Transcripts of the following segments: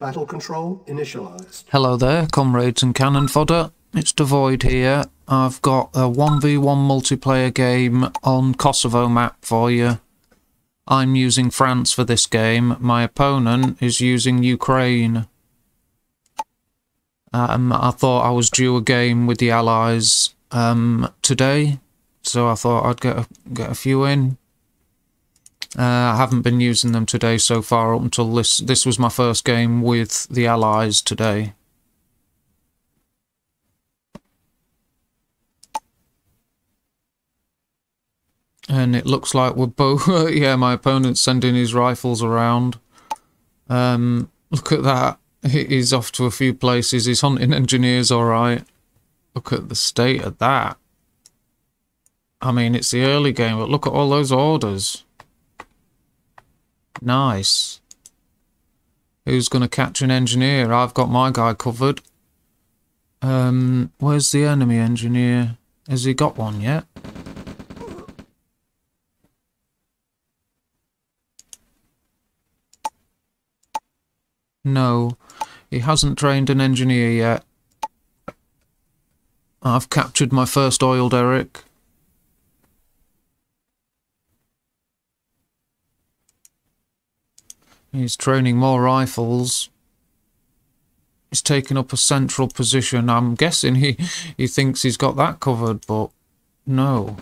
Battle control initialized. Hello there, comrades and cannon fodder. It's Dvoid here. I've got a 1v1 multiplayer game on Kosovo map for you. I'm using France for this game. My opponent is using Ukraine. Um, I thought I was due a game with the Allies um, today, so I thought I'd get a, get a few in. Uh, I haven't been using them today so far up until this. This was my first game with the Allies today. And it looks like we're both... yeah, my opponent's sending his rifles around. Um, look at that. He's off to a few places. He's hunting engineers alright. Look at the state of that. I mean, it's the early game, but look at all those orders. Nice. Who's going to catch an engineer? I've got my guy covered. Um, where's the enemy engineer? Has he got one yet? No, he hasn't trained an engineer yet. I've captured my first oil derrick. He's training more rifles. He's taken up a central position. I'm guessing he, he thinks he's got that covered, but no.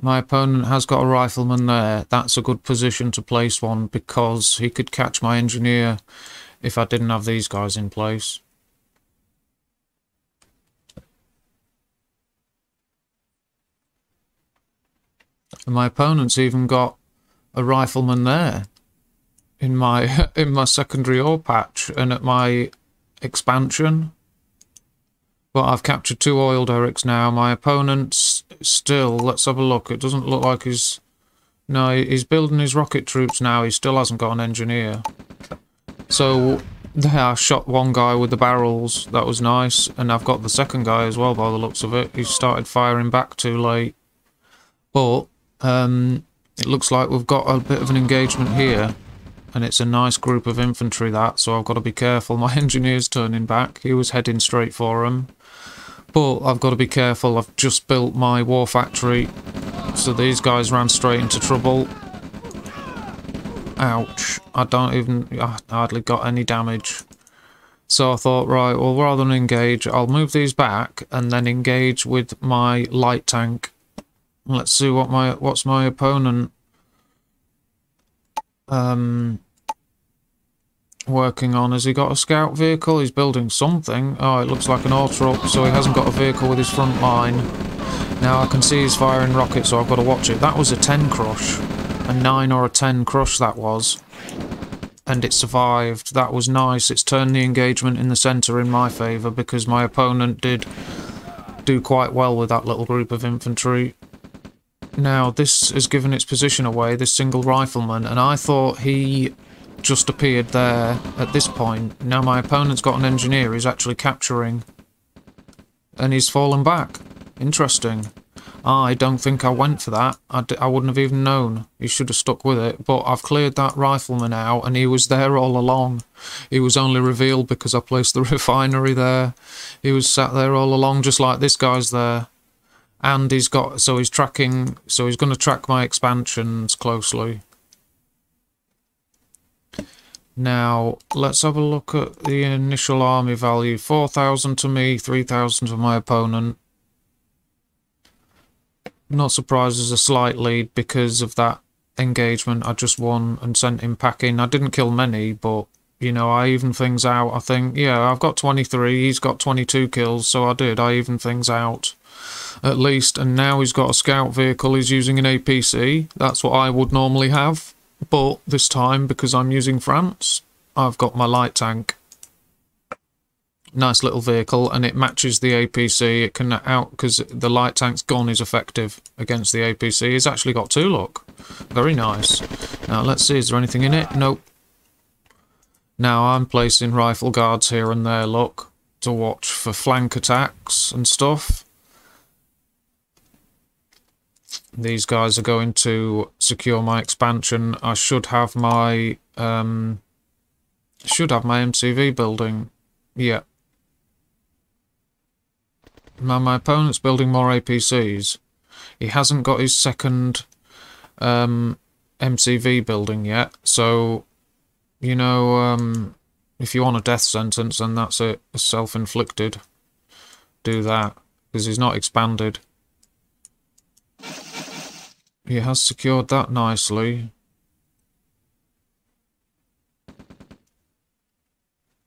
My opponent has got a rifleman there. That's a good position to place one because he could catch my engineer if I didn't have these guys in place. And my opponent's even got a rifleman there in my in my secondary ore patch and at my expansion. But I've captured two oil derricks now. My opponent's still, let's have a look. It doesn't look like he's... No, he's building his rocket troops now. He still hasn't got an engineer. So, there, I shot one guy with the barrels. That was nice. And I've got the second guy as well, by the looks of it. He started firing back too late. But, um, it looks like we've got a bit of an engagement here. And it's a nice group of infantry, that, so I've got to be careful. My engineer's turning back. He was heading straight for him. But I've got to be careful. I've just built my war factory. So these guys ran straight into trouble. Ouch. I don't even... I hardly got any damage. So I thought, right, well, rather than engage, I'll move these back and then engage with my light tank. Let's see what my what's my opponent um working on? Has he got a scout vehicle? He's building something. Oh, it looks like an auto so he hasn't got a vehicle with his front line. Now I can see he's firing rockets, so I've got to watch it. That was a 10 crush. A 9 or a 10 crush that was. And it survived. That was nice. It's turned the engagement in the centre in my favour because my opponent did do quite well with that little group of infantry. Now, this has given its position away, this single rifleman, and I thought he just appeared there at this point. Now my opponent's got an engineer he's actually capturing. And he's fallen back. Interesting. I don't think I went for that. I d I wouldn't have even known. He should have stuck with it. But I've cleared that rifleman out and he was there all along. He was only revealed because I placed the refinery there. He was sat there all along just like this guy's there. And he's got, so he's tracking, so he's going to track my expansions closely. Now, let's have a look at the initial army value. 4,000 to me, 3,000 to my opponent. Not surprised there's a slight lead because of that engagement. I just won and sent him packing. I didn't kill many, but, you know, I even things out. I think, yeah, I've got 23, he's got 22 kills, so I did. I even things out, at least. And now he's got a scout vehicle, he's using an APC. That's what I would normally have. But this time, because I'm using France, I've got my light tank. Nice little vehicle, and it matches the APC. It can out, because the light tank's gone is effective against the APC. It's actually got two, look. Very nice. Now, let's see, is there anything in it? Nope. Now, I'm placing rifle guards here and there, look, to watch for flank attacks and stuff. These guys are going to secure my expansion. I should have my um, Should have my MCV building. Yeah. Now my opponent's building more APCs. He hasn't got his second um, MCV building yet, so you know, um, if you want a death sentence, then that's it. Self-inflicted. Do that because he's not expanded. He has secured that nicely.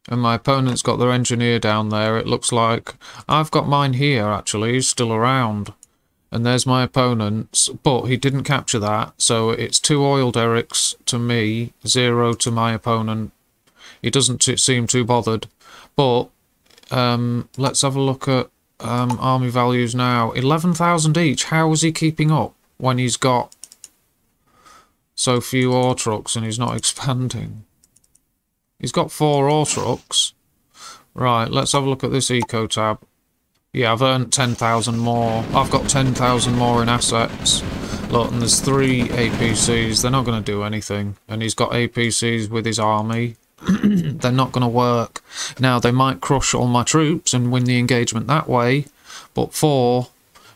And my opponent's got their engineer down there. It looks like I've got mine here actually. He's still around. And there's my opponent's, but he didn't capture that. So it's two oil derricks to me, zero to my opponent. He doesn't seem too bothered. But um, let's have a look at um, army values now. 11,000 each. How is he keeping up when he's got so few ore trucks and he's not expanding? He's got four ore trucks. Right, let's have a look at this eco tab. Yeah, I've earned 10,000 more. I've got 10,000 more in assets. Look, and there's three APCs. They're not going to do anything. And he's got APCs with his army. They're not going to work. Now, they might crush all my troops and win the engagement that way. But four,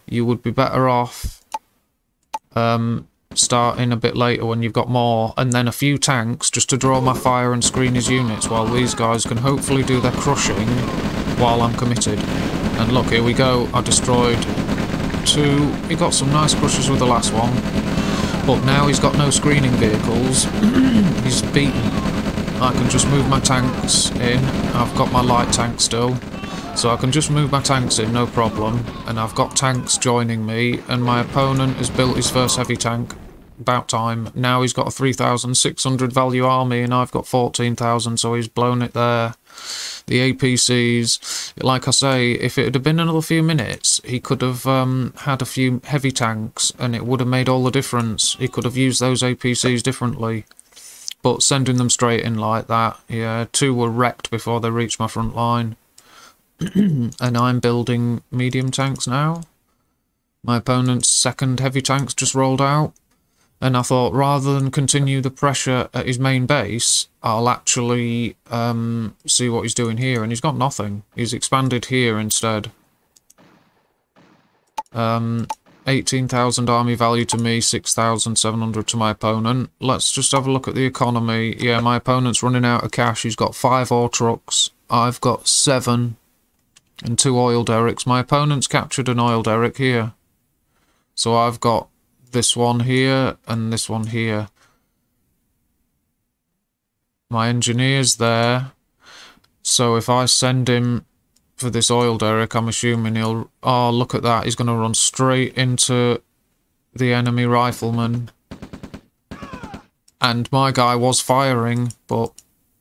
you would be better off um, starting a bit later when you've got more, and then a few tanks just to draw my fire and screen his units while these guys can hopefully do their crushing while I'm committed. And look, here we go. I destroyed two. He got some nice crushes with the last one. But now he's got no screening vehicles. he's beaten. I can just move my tanks in. I've got my light tank still. So I can just move my tanks in, no problem. And I've got tanks joining me. And my opponent has built his first heavy tank about time. Now he's got a 3,600 value army and I've got 14,000, so he's blown it there. The APCs, like I say, if it had been another few minutes, he could have um, had a few heavy tanks and it would have made all the difference. He could have used those APCs differently. But sending them straight in like that, yeah, two were wrecked before they reached my front line. and I'm building medium tanks now. My opponent's second heavy tanks just rolled out. And I thought, rather than continue the pressure at his main base, I'll actually um, see what he's doing here. And he's got nothing. He's expanded here instead. Um, 18,000 army value to me, 6,700 to my opponent. Let's just have a look at the economy. Yeah, my opponent's running out of cash. He's got five ore trucks. I've got seven and two oil derricks. My opponent's captured an oil derrick here. So I've got this one here and this one here. My engineer's there. So if I send him for this oil derrick, I'm assuming he'll... Oh, look at that. He's going to run straight into the enemy rifleman. And my guy was firing, but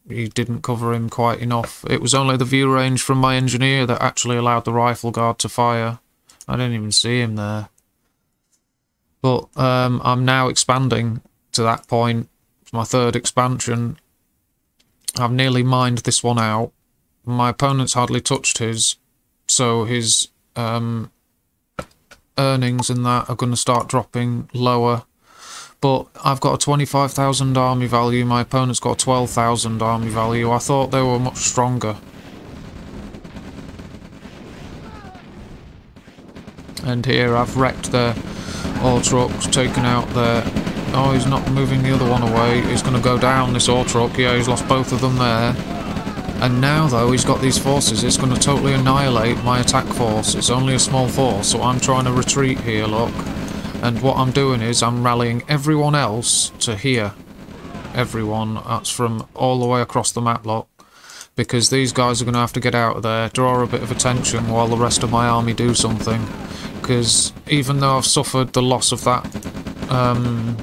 he didn't cover him quite enough. It was only the view range from my engineer that actually allowed the rifle guard to fire. I didn't even see him there. But um, I'm now expanding to that point. It's my third expansion. I've nearly mined this one out. My opponent's hardly touched his, so his um, earnings and that are going to start dropping lower. But I've got a 25,000 army value, my opponent's got a 12,000 army value. I thought they were much stronger. And here I've wrecked their ore truck's taken out there. Oh, he's not moving the other one away. He's going to go down, this ore truck. Yeah, he's lost both of them there. And now, though, he's got these forces. It's going to totally annihilate my attack force. It's only a small force, so I'm trying to retreat here, look. And what I'm doing is I'm rallying everyone else to here. Everyone. That's from all the way across the map, look. Because these guys are going to have to get out of there, draw a bit of attention while the rest of my army do something because even though I've suffered the loss of that um,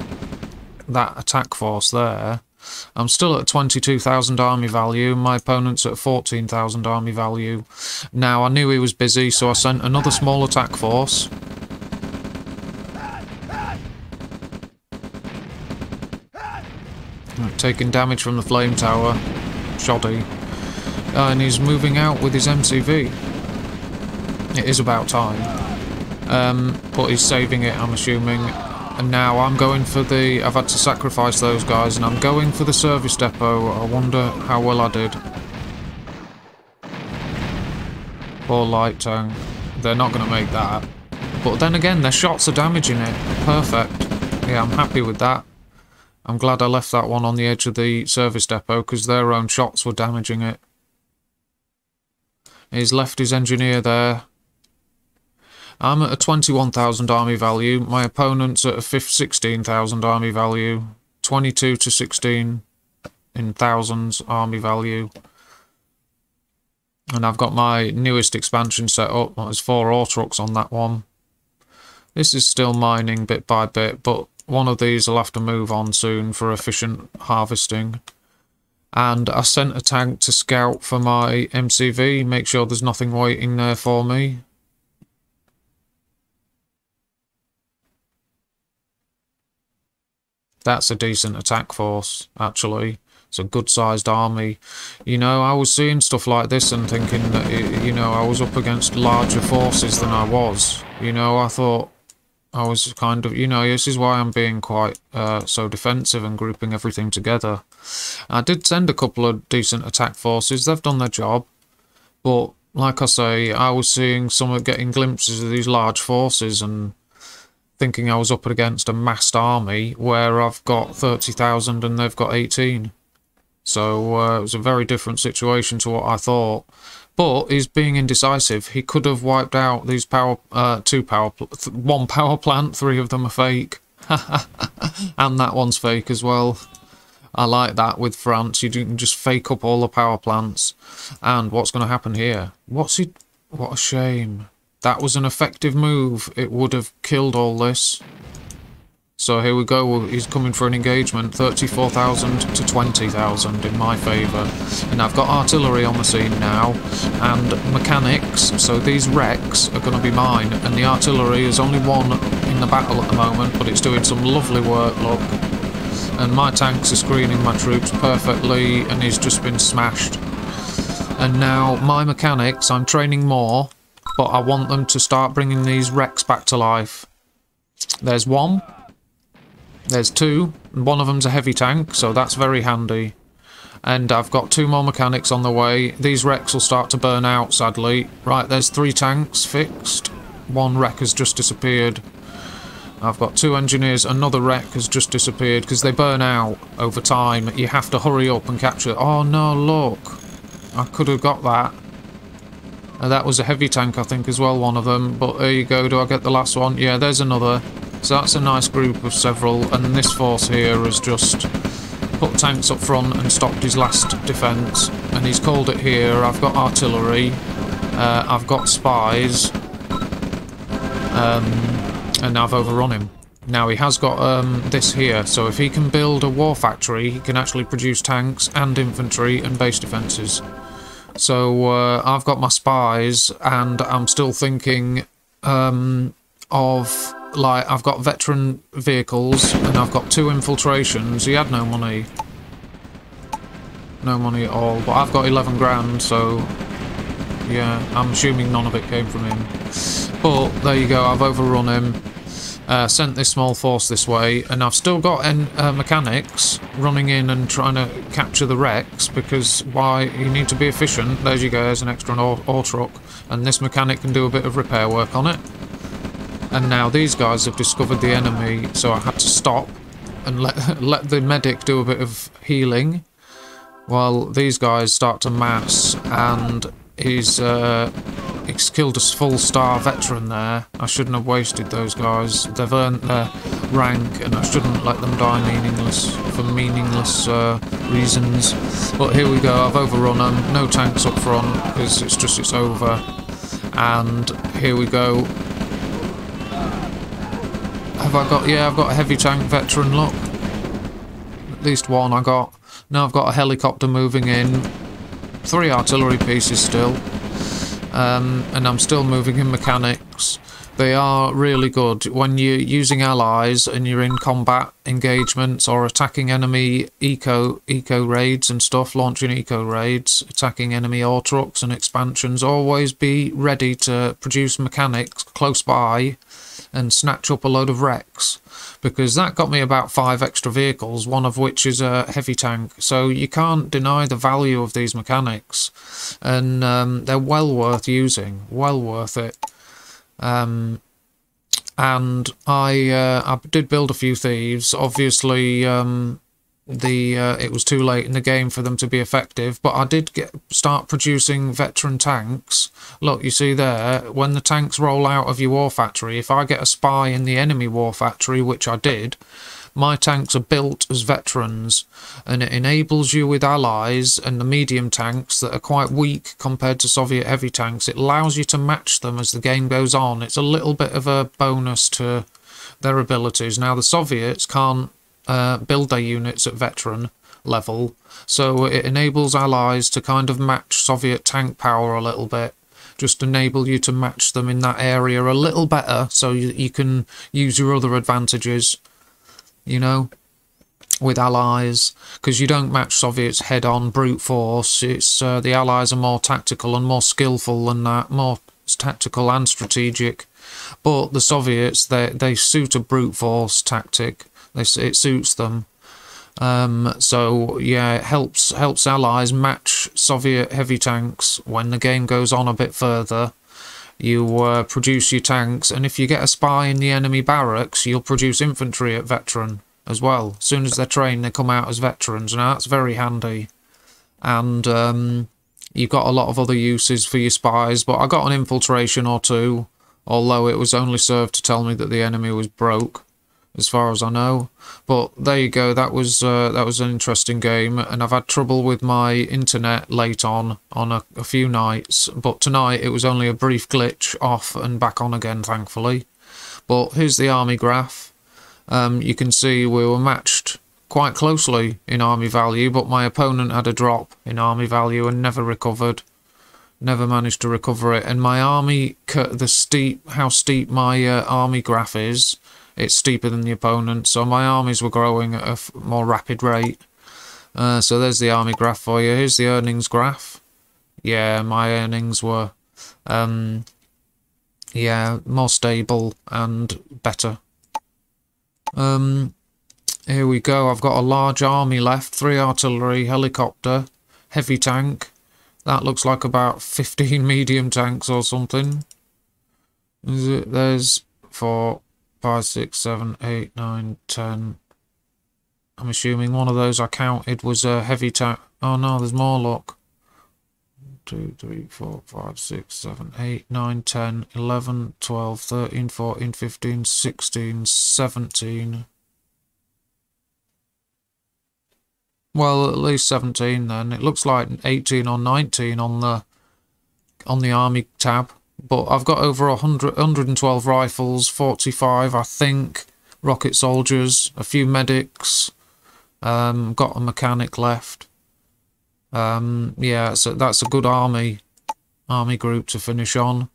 that attack force there, I'm still at 22,000 army value. My opponent's at 14,000 army value. Now, I knew he was busy, so I sent another small attack force. Taking damage from the flame tower. Shoddy. Uh, and he's moving out with his MCV. It is about time. Um, but he's saving it, I'm assuming. And now I'm going for the... I've had to sacrifice those guys, and I'm going for the service depot. I wonder how well I did. Poor light tank. They're not going to make that. But then again, their shots are damaging it. Perfect. Yeah, I'm happy with that. I'm glad I left that one on the edge of the service depot because their own shots were damaging it. He's left his engineer there. I'm at a 21,000 army value. My opponent's at a 16,000 army value. 22 to 16 in thousands army value. And I've got my newest expansion set up. There's four ore trucks on that one. This is still mining bit by bit, but one of these will have to move on soon for efficient harvesting. And I sent a tank to scout for my MCV, make sure there's nothing waiting there for me. That's a decent attack force, actually. It's a good-sized army. You know, I was seeing stuff like this and thinking that, it, you know, I was up against larger forces than I was. You know, I thought I was kind of, you know, this is why I'm being quite uh, so defensive and grouping everything together. I did send a couple of decent attack forces. They've done their job. But, like I say, I was seeing some of getting glimpses of these large forces and thinking I was up against a massed army where I've got 30,000 and they've got 18. So uh, it was a very different situation to what I thought. But he's being indecisive. He could have wiped out these power, uh, two power, one power plant. Three of them are fake, and that one's fake as well. I like that with France. You can just fake up all the power plants. And what's going to happen here? What's he? What a shame. That was an effective move. It would have killed all this. So here we go, he's coming for an engagement, 34,000 to 20,000 in my favour. And I've got artillery on the scene now, and mechanics, so these wrecks are going to be mine. And the artillery is only one in the battle at the moment, but it's doing some lovely work, look. And my tanks are screening my troops perfectly, and he's just been smashed. And now, my mechanics, I'm training more, but I want them to start bringing these wrecks back to life. There's one. There's two, one of them's a heavy tank, so that's very handy. And I've got two more mechanics on the way. These wrecks will start to burn out, sadly. Right, there's three tanks fixed. One wreck has just disappeared. I've got two engineers. Another wreck has just disappeared because they burn out over time. You have to hurry up and capture... Oh, no, look. I could have got that. Uh, that was a heavy tank, I think, as well, one of them. But there you go. Do I get the last one? Yeah, there's another. So that's a nice group of several, and this force here has just put tanks up front and stopped his last defence. And he's called it here. I've got artillery, uh, I've got spies, um, and I've overrun him. Now he has got um, this here, so if he can build a war factory, he can actually produce tanks and infantry and base defences. So uh, I've got my spies, and I'm still thinking um, of like I've got veteran vehicles and I've got two infiltrations. He had no money. No money at all. But I've got 11 grand, so yeah, I'm assuming none of it came from him. But there you go, I've overrun him. Uh, sent this small force this way, and I've still got uh, mechanics running in and trying to capture the wrecks because why you need to be efficient. There you go, there's an extra ore truck, and this mechanic can do a bit of repair work on it. And now these guys have discovered the enemy, so I had to stop and let, let the medic do a bit of healing while these guys start to mass and he's, uh, he's killed a full star veteran there. I shouldn't have wasted those guys. They've earned their rank and I shouldn't let them die meaningless for meaningless uh, reasons. But here we go, I've overrun them. No tanks up front because it's just it's over. And here we go, have I got? Yeah, I've got a heavy tank veteran, look. At least one I got. Now I've got a helicopter moving in. Three artillery pieces still. Um, and I'm still moving in mechanics. They are really good. When you're using allies and you're in combat engagements or attacking enemy eco eco raids and stuff, launching eco raids, attacking enemy ore trucks and expansions, always be ready to produce mechanics close by and snatch up a load of wrecks because that got me about five extra vehicles, one of which is a heavy tank. So you can't deny the value of these mechanics, and um, they're well worth using, well worth it. Um, and I uh, I did build a few thieves. Obviously, um, the uh, it was too late in the game for them to be effective but I did get start producing veteran tanks. Look you see there when the tanks roll out of your war factory if I get a spy in the enemy war factory which I did my tanks are built as veterans and it enables you with allies and the medium tanks that are quite weak compared to Soviet heavy tanks. It allows you to match them as the game goes on. It's a little bit of a bonus to their abilities. Now the Soviets can't uh, build their units at veteran level, so it enables allies to kind of match Soviet tank power a little bit. Just enable you to match them in that area a little better, so you, you can use your other advantages, you know, with allies, because you don't match Soviets head-on brute force. It's uh, the allies are more tactical and more skillful than that, more tactical and strategic. But the Soviets, they they suit a brute force tactic it suits them. Um, so yeah, it helps helps allies match Soviet heavy tanks when the game goes on a bit further. You uh, produce your tanks, and if you get a spy in the enemy barracks, you'll produce infantry at veteran as well. As soon as they're trained, they come out as veterans. Now that's very handy. And um, you've got a lot of other uses for your spies, but I got an infiltration or two, although it was only served to tell me that the enemy was broke as far as I know. But there you go. That was uh, that was an interesting game, and I've had trouble with my internet late on on a, a, few nights. But tonight it was only a brief glitch off and back on again, thankfully. But here's the army graph. Um, you can see we were matched quite closely in army value, but my opponent had a drop in army value and never recovered. Never managed to recover it, and my army, the steep, how steep my uh, army graph is, it's steeper than the opponent, so my armies were growing at a more rapid rate. Uh, so there's the army graph for you. Here's the earnings graph. Yeah, my earnings were, um, yeah, more stable and better. Um, here we go. I've got a large army left. Three artillery, helicopter, heavy tank. That looks like about 15 medium tanks or something. There's four, five, six, seven, eight, nine, ten. I'm assuming one of those I counted was a heavy tank. Oh no, there's more, look. Two, three, four, five, six, seven, eight, nine, ten, eleven, twelve, thirteen, fourteen, fifteen, sixteen, seventeen. Well, at least 17 then. It looks like 18 or 19 on the on the army tab. But I've got over 100, 112 rifles, 45, I think, rocket soldiers, a few medics, um, got a mechanic left. Um, yeah, so that's a good army, army group to finish on.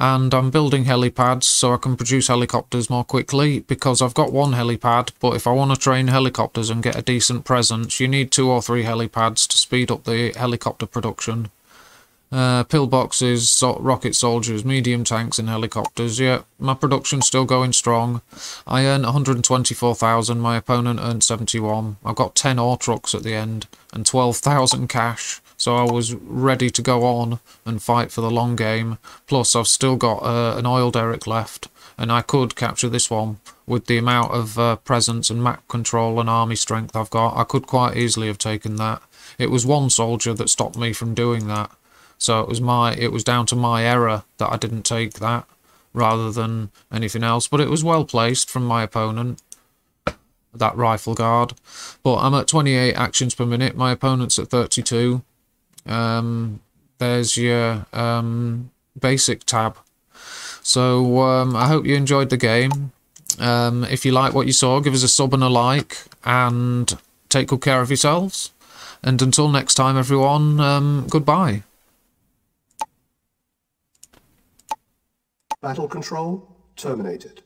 And I'm building helipads so I can produce helicopters more quickly because I've got one helipad, but if I want to train helicopters and get a decent presence, you need two or three helipads to speed up the helicopter production. Uh, pillboxes, rocket soldiers, medium tanks and helicopters. Yeah, my production's still going strong. I earned 124,000, my opponent earned 71. I've got 10 ore trucks at the end and 12,000 cash. So I was ready to go on and fight for the long game. Plus I've still got uh, an oil derrick left and I could capture this one with the amount of uh, presence and map control and army strength I've got. I could quite easily have taken that. It was one soldier that stopped me from doing that. So it was my it was down to my error that I didn't take that rather than anything else. But it was well placed from my opponent, that rifle guard. But I'm at 28 actions per minute. My opponent's at 32. Um, there's your um, basic tab. So um, I hope you enjoyed the game. Um, if you like what you saw, give us a sub and a like, and take good care of yourselves. And until next time, everyone, um, goodbye. Battle control terminated.